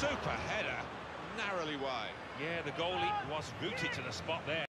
Super header, narrowly wide. Yeah, the goalie was rooted to the spot there.